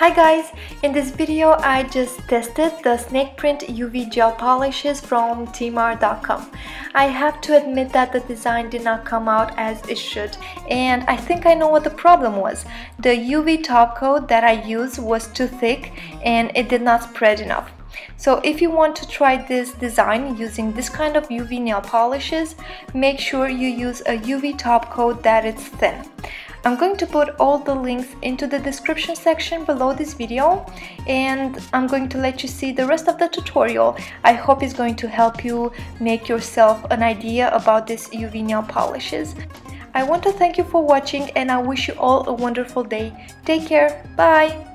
Hi guys! In this video I just tested the snake print UV gel polishes from tmart.com. I have to admit that the design did not come out as it should and I think I know what the problem was. The UV top coat that I used was too thick and it did not spread enough. So if you want to try this design using this kind of UV nail polishes, make sure you use a UV top coat that is thin. I'm going to put all the links into the description section below this video and I'm going to let you see the rest of the tutorial. I hope it's going to help you make yourself an idea about this UV nail polishes. I want to thank you for watching and I wish you all a wonderful day. Take care. Bye.